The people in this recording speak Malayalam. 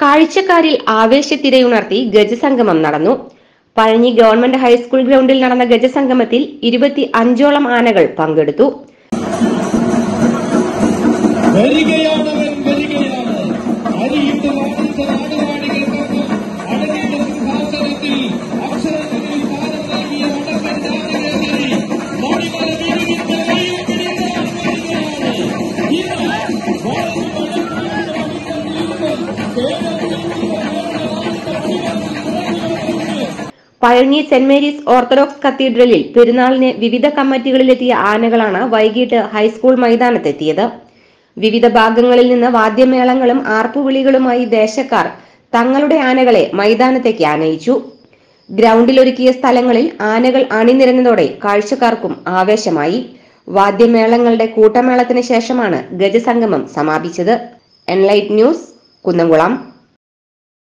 കാഴ്ചക്കാരിൽ ആവേശത്തിരയുണർത്തി ഗജസംഗമം നടന്നു. പഴഞ്ഞി ഗവൺമെന്റ് ഹൈസ്കൂൾ ഗ്രൗണ്ടിൽ നടന്ന ഗജസംഗമത്തിൽ ഇരുപത്തി അഞ്ചോളം ആനകൾ പങ്കെടുത്തു. പഴഞ്ഞി സെന്റ് മേരീസ് ഓർത്തഡോക്സ് കത്തീഡ്രലിൽ പെരുന്നാളിന് വിവിധ കമ്മിറ്റികളിലെത്തിയ ആനകളാണ് വൈകിട്ട് ഹൈസ്കൂൾ മൈതാനത്തെത്തിയത്. വിവിധ ഭാഗങ്ങളിൽ നിന്ന് വാദ്യമേളങ്ങളും ആർപ്പുവിളികളുമായി ദേശക്കാർ തങ്ങളുടെ ആനകളെ മൈതാനത്തേക്ക് ആനയിച്ചു. ഗ്രൗണ്ടിൽ ഒരുക്കിയ സ്ഥലങ്ങളിൽ ആനകൾ അണിനിരന്നതോടെ കാഴ്ചക്കാർക്കും ആവേശമായി. വാദ്യമേളങ്ങളുടെ കൂട്ടമേളത്തിന് ശേഷമാണ് ഗജസംഗമം സമാപിച്ചത്. Enlight news Kunnamkulam.